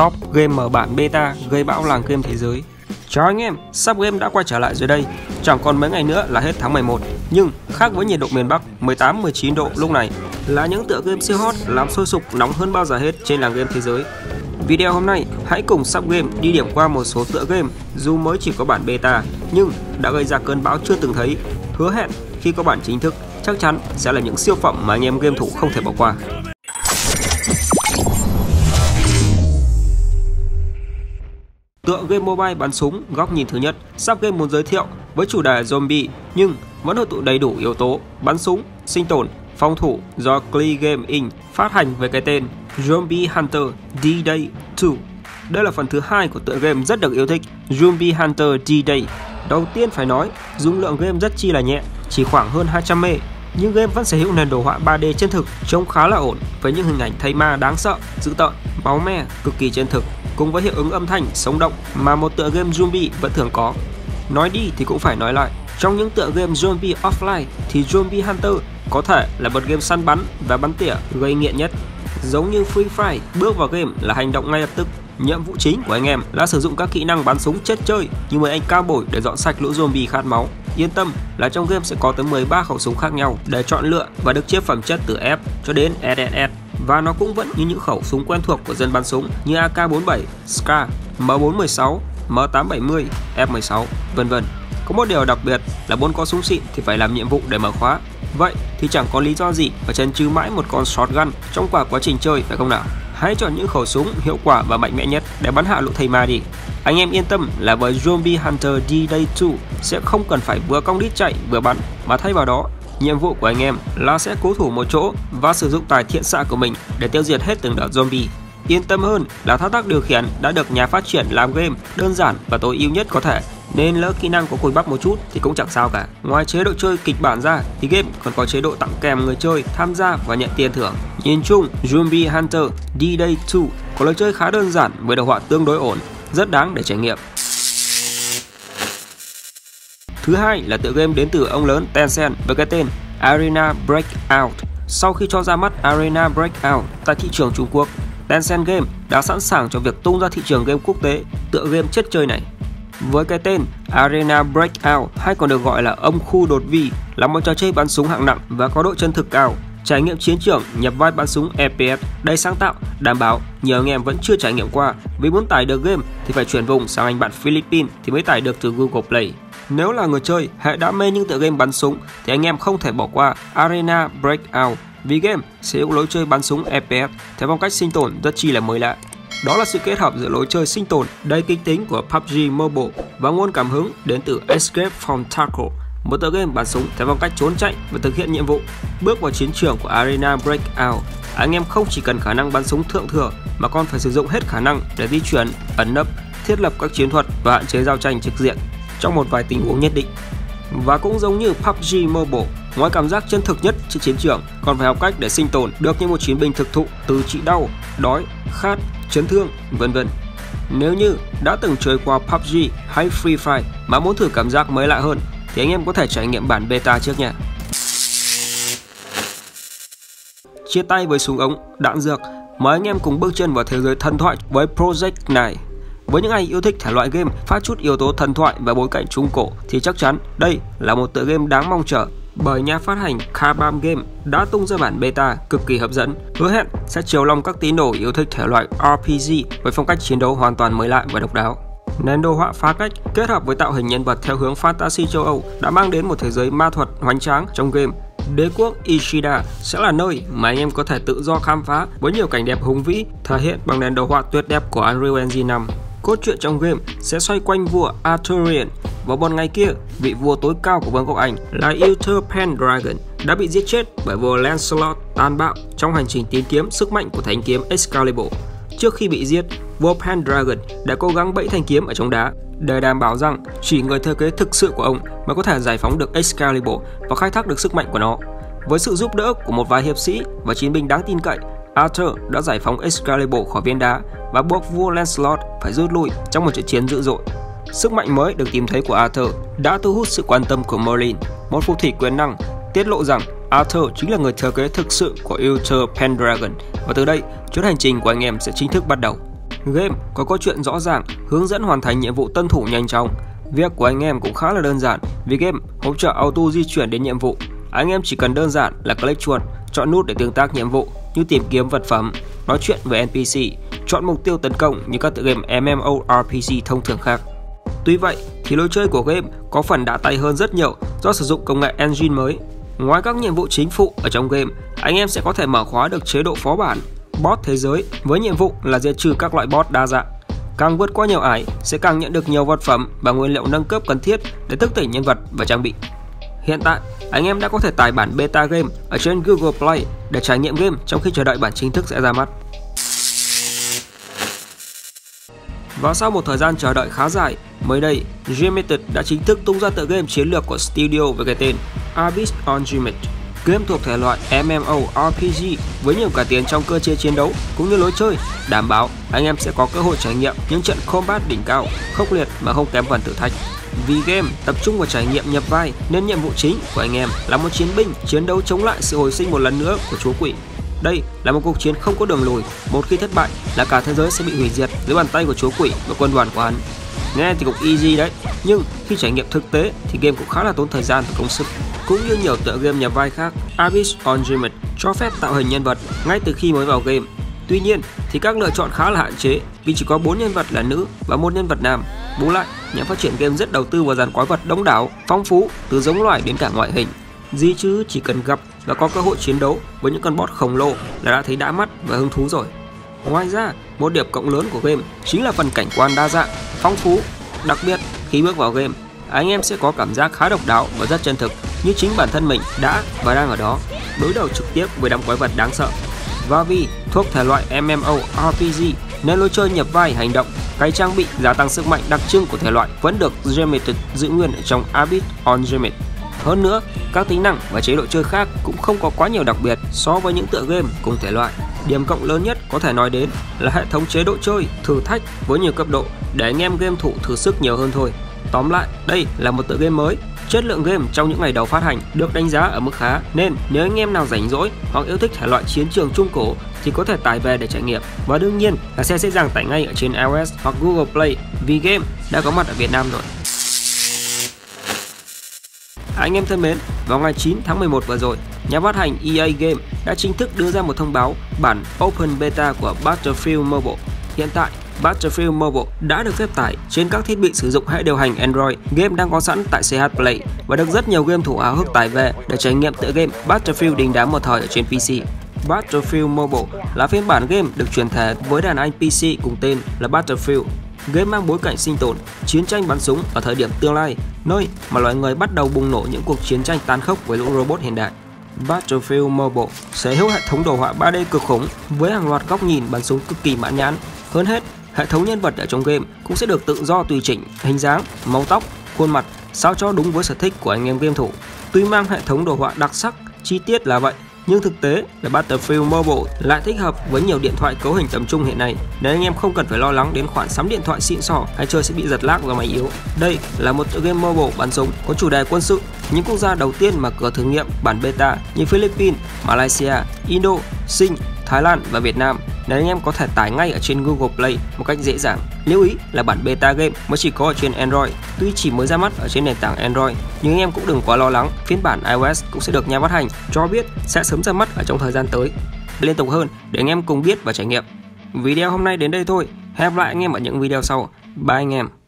top game mở bản beta gây bão làng game thế giới. Chào anh em, sắp game đã quay trở lại rồi đây. Chẳng còn mấy ngày nữa là hết tháng 11, nhưng khác với nhiệt độ miền Bắc 18-19 độ lúc này là những tựa game siêu hot làm sôi sục nóng hơn bao giờ hết trên làng game thế giới. Video hôm nay, hãy cùng sắp game đi điểm qua một số tựa game dù mới chỉ có bản beta nhưng đã gây ra cơn bão chưa từng thấy. Hứa hẹn khi có bản chính thức chắc chắn sẽ là những siêu phẩm mà anh em game thủ không thể bỏ qua. Game mobile bắn súng góc nhìn thứ nhất, sắp game muốn giới thiệu với chủ đề zombie nhưng vẫn hội tụ đầy đủ yếu tố bắn súng, sinh tồn, phòng thủ do Klee Game Inc. phát hành với cái tên Zombie Hunter D-Day 2. Đây là phần thứ hai của tựa game rất được yêu thích Zombie Hunter D-Day. Đầu tiên phải nói, dung lượng game rất chi là nhẹ, chỉ khoảng hơn 200 MB nhưng game vẫn sở hữu nền đồ họa 3D chân thực, trông khá là ổn với những hình ảnh thây ma đáng sợ, dữ tợn, máu me, cực kỳ chân thực cùng với hiệu ứng âm thanh sống động mà một tựa game zombie vẫn thường có. Nói đi thì cũng phải nói lại, trong những tựa game zombie offline thì Zombie Hunter có thể là một game săn bắn và bắn tỉa gây nghiện nhất. Giống như Free Fire, bước vào game là hành động ngay lập tức. Nhiệm vụ chính của anh em là sử dụng các kỹ năng bắn súng chết chơi như mời anh cao bổi để dọn sạch lũ zombie khát máu. Yên tâm là trong game sẽ có tới 13 khẩu súng khác nhau để chọn lựa và được chia phẩm chất từ F cho đến e SSS và nó cũng vẫn như những khẩu súng quen thuộc của dân bắn súng như AK-47, SCAR, M416, M870, F16, vân vân. Có một điều đặc biệt là muốn có súng xịn thì phải làm nhiệm vụ để mở khóa. Vậy thì chẳng có lý do gì mà chần chừ mãi một con shotgun trong quả quá trình chơi phải không nào? Hãy chọn những khẩu súng hiệu quả và mạnh mẽ nhất để bắn hạ lũ thầy ma đi. Anh em yên tâm là với Zombie Hunter D-Day 2 sẽ không cần phải vừa cong đít chạy vừa bắn mà thay vào đó Nhiệm vụ của anh em là sẽ cố thủ một chỗ và sử dụng tài thiện xạ của mình để tiêu diệt hết từng đợt zombie. Yên tâm hơn là thao tác điều khiển đã được nhà phát triển làm game đơn giản và tối ưu nhất có thể nên lỡ kỹ năng có cùi bắp một chút thì cũng chẳng sao cả. Ngoài chế độ chơi kịch bản ra thì game còn có chế độ tặng kèm người chơi tham gia và nhận tiền thưởng. Nhìn chung, Zombie Hunter D-Day 2 có lối chơi khá đơn giản với đồ họa tương đối ổn, rất đáng để trải nghiệm. Thứ hai là tựa game đến từ ông lớn Tencent với cái tên Arena Breakout. Sau khi cho ra mắt Arena Breakout tại thị trường Trung Quốc, Tencent Game đã sẵn sàng cho việc tung ra thị trường game quốc tế tựa game chất chơi này. Với cái tên Arena Breakout hay còn được gọi là ông khu đột vi là một trò chơi bắn súng hạng nặng và có độ chân thực cao. Trải nghiệm chiến trường nhập vai bắn súng FPS đầy sáng tạo, đảm bảo nhiều anh em vẫn chưa trải nghiệm qua. Vì muốn tải được game thì phải chuyển vùng sang anh bạn Philippines thì mới tải được từ Google Play. Nếu là người chơi hệ đã mê những tựa game bắn súng thì anh em không thể bỏ qua Arena Breakout vì game sẽ dụng lối chơi bắn súng FPS theo phong cách sinh tồn rất chi là mới lạ. Đó là sự kết hợp giữa lối chơi sinh tồn đầy kinh tính của PUBG Mobile và nguồn cảm hứng đến từ Escape from Tarkov, một tựa game bắn súng theo phong cách trốn chạy và thực hiện nhiệm vụ. Bước vào chiến trường của Arena Breakout, anh em không chỉ cần khả năng bắn súng thượng thừa mà còn phải sử dụng hết khả năng để di chuyển, ẩn nấp, thiết lập các chiến thuật và hạn chế giao tranh trực diện trong một vài tình huống nhất định. Và cũng giống như PUBG Mobile, ngoài cảm giác chân thực nhất trên chiến trường, còn phải học cách để sinh tồn được như một chiến binh thực thụ từ trị đau, đói, khát, chấn thương, vân vân. Nếu như đã từng chơi qua PUBG hay Free Fire mà muốn thử cảm giác mới lạ hơn thì anh em có thể trải nghiệm bản beta trước nha. Chia tay với súng ống, đạn dược, mời anh em cùng bước chân vào thế giới thần thoại với Project này. Với những ai yêu thích thể loại game phát chút yếu tố thần thoại và bối cảnh trung cổ thì chắc chắn đây là một tựa game đáng mong chờ bởi nhà phát hành Kabam Game đã tung ra bản beta cực kỳ hấp dẫn, hứa hẹn sẽ chiều lòng các tín đồ yêu thích thể loại RPG với phong cách chiến đấu hoàn toàn mới lạ và độc đáo. Nền đồ họa phá cách kết hợp với tạo hình nhân vật theo hướng fantasy châu Âu đã mang đến một thế giới ma thuật hoành tráng trong game. Đế quốc Ishida sẽ là nơi mà anh em có thể tự do khám phá với nhiều cảnh đẹp hùng vĩ thể hiện bằng nền đồ họa tuyệt đẹp của Unreal Engine 5. Cốt truyện trong game sẽ xoay quanh vua Arthurian. và một ngày kia, vị vua tối cao của vương quốc Anh là Uther Pendragon đã bị giết chết bởi vua Lancelot tàn bạo trong hành trình tìm kiếm sức mạnh của thánh kiếm Excalibur. Trước khi bị giết, vua Pendragon đã cố gắng bẫy thanh kiếm ở trong đá để đảm bảo rằng chỉ người thừa kế thực sự của ông mới có thể giải phóng được Excalibur và khai thác được sức mạnh của nó. Với sự giúp đỡ của một vài hiệp sĩ và chiến binh đáng tin cậy, Arthur đã giải phóng Excalibur khỏi viên đá và buộc vua Lancelot phải rút lui trong một trận chiến dữ dội. Sức mạnh mới được tìm thấy của Arthur đã thu hút sự quan tâm của Merlin, một phù thủy quyền năng, tiết lộ rằng Arthur chính là người thừa kế thực sự của Uther Pendragon và từ đây chuyến hành trình của anh em sẽ chính thức bắt đầu. Game có câu chuyện rõ ràng, hướng dẫn hoàn thành nhiệm vụ tân thủ nhanh chóng. Việc của anh em cũng khá là đơn giản vì game hỗ trợ auto di chuyển đến nhiệm vụ. Anh em chỉ cần đơn giản là click chuột, chọn nút để tương tác nhiệm vụ như tìm kiếm vật phẩm, nói chuyện với NPC, chọn mục tiêu tấn công như các tựa game MMORPG thông thường khác. Tuy vậy thì lối chơi của game có phần đã tay hơn rất nhiều do sử dụng công nghệ engine mới. Ngoài các nhiệm vụ chính phụ ở trong game, anh em sẽ có thể mở khóa được chế độ phó bản, bot thế giới với nhiệm vụ là diệt trừ các loại bot đa dạng. Càng vượt qua nhiều ải sẽ càng nhận được nhiều vật phẩm và nguyên liệu nâng cấp cần thiết để thức tỉnh nhân vật và trang bị. Hiện tại, anh em đã có thể tải bản beta game ở trên Google Play để trải nghiệm game trong khi chờ đợi bản chính thức sẽ ra mắt. Và sau một thời gian chờ đợi khá dài, mới đây, Limited đã chính thức tung ra tựa game chiến lược của studio với cái tên Abyss Unlimited. Game thuộc thể loại MMORPG với nhiều cải tiến trong cơ chế chiến đấu cũng như lối chơi, đảm bảo anh em sẽ có cơ hội trải nghiệm những trận combat đỉnh cao, khốc liệt mà không kém phần thử thách. Vì game tập trung vào trải nghiệm nhập vai nên nhiệm vụ chính của anh em là một chiến binh chiến đấu chống lại sự hồi sinh một lần nữa của chúa quỷ. Đây là một cuộc chiến không có đường lùi, một khi thất bại là cả thế giới sẽ bị hủy diệt dưới bàn tay của chúa quỷ và quân đoàn của hắn. Nghe thì cũng easy đấy, nhưng khi trải nghiệm thực tế thì game cũng khá là tốn thời gian và công sức. Cũng như nhiều tựa game nhập vai khác, Abyss Unlimited cho phép tạo hình nhân vật ngay từ khi mới vào game. Tuy nhiên thì các lựa chọn khá là hạn chế vì chỉ có 4 nhân vật là nữ và một nhân vật nam. Bù lại, nhà phát triển game rất đầu tư vào dàn quái vật đông đảo, phong phú từ giống loài đến cả ngoại hình. Gì chứ chỉ cần gặp và có cơ hội chiến đấu với những con boss khổng lồ là đã thấy đã mắt và hứng thú rồi. Ngoài ra, một điểm cộng lớn của game chính là phần cảnh quan đa dạng, phong phú. Đặc biệt, khi bước vào game, anh em sẽ có cảm giác khá độc đáo và rất chân thực như chính bản thân mình đã và đang ở đó, đối đầu trực tiếp với đám quái vật đáng sợ. Và vì thuộc thể loại MMORPG nên lối chơi nhập vai hành động, cái trang bị gia tăng sức mạnh đặc trưng của thể loại vẫn được Limited giữ nguyên ở trong Abyss on Unlimited. Hơn nữa, các tính năng và chế độ chơi khác cũng không có quá nhiều đặc biệt so với những tựa game cùng thể loại. Điểm cộng lớn nhất có thể nói đến là hệ thống chế độ chơi, thử thách với nhiều cấp độ để anh em game thủ thử sức nhiều hơn thôi. Tóm lại, đây là một tựa game mới. Chất lượng game trong những ngày đầu phát hành được đánh giá ở mức khá nên nếu anh em nào rảnh rỗi hoặc yêu thích thể loại chiến trường trung cổ thì có thể tải về để trải nghiệm. Và đương nhiên là sẽ dễ dàng tải ngay ở trên iOS hoặc Google Play vì game đã có mặt ở Việt Nam rồi. Anh em thân mến, vào ngày 9 tháng 11 vừa rồi, nhà phát hành EA Game đã chính thức đưa ra một thông báo bản Open Beta của Battlefield Mobile. Hiện tại, Battlefield Mobile đã được phép tải trên các thiết bị sử dụng hệ điều hành Android. Game đang có sẵn tại CH Play và được rất nhiều game thủ háo hức tải về để trải nghiệm tựa game Battlefield đình đám một thời ở trên PC. Battlefield Mobile là phiên bản game được truyền thể với đàn anh PC cùng tên là Battlefield. Game mang bối cảnh sinh tồn, chiến tranh bắn súng ở thời điểm tương lai, nơi mà loài người bắt đầu bùng nổ những cuộc chiến tranh tàn khốc với lũ robot hiện đại. Battlefield Mobile sở hữu hệ thống đồ họa 3D cực khủng với hàng loạt góc nhìn bắn súng cực kỳ mãn nhãn. Hơn hết, hệ thống nhân vật ở trong game cũng sẽ được tự do tùy chỉnh hình dáng, màu tóc, khuôn mặt sao cho đúng với sở thích của anh em game thủ. Tuy mang hệ thống đồ họa đặc sắc, chi tiết là vậy, nhưng thực tế là Battlefield Mobile lại thích hợp với nhiều điện thoại cấu hình tầm trung hiện nay nên anh em không cần phải lo lắng đến khoản sắm điện thoại xịn sò hay chơi sẽ bị giật lag do máy yếu. Đây là một tựa game mobile bắn súng có chủ đề quân sự. Những quốc gia đầu tiên mà cửa thử nghiệm bản beta như Philippines, Malaysia, Indo, Sing, Thái Lan và Việt Nam để anh em có thể tải ngay ở trên Google Play một cách dễ dàng. Lưu ý là bản beta game mới chỉ có ở trên Android, tuy chỉ mới ra mắt ở trên nền tảng Android, nhưng anh em cũng đừng quá lo lắng, phiên bản iOS cũng sẽ được nhà phát hành cho biết sẽ sớm ra mắt ở trong thời gian tới. Liên tục hơn để anh em cùng biết và trải nghiệm. Video hôm nay đến đây thôi. Hẹn gặp lại anh em ở những video sau. Bye anh em.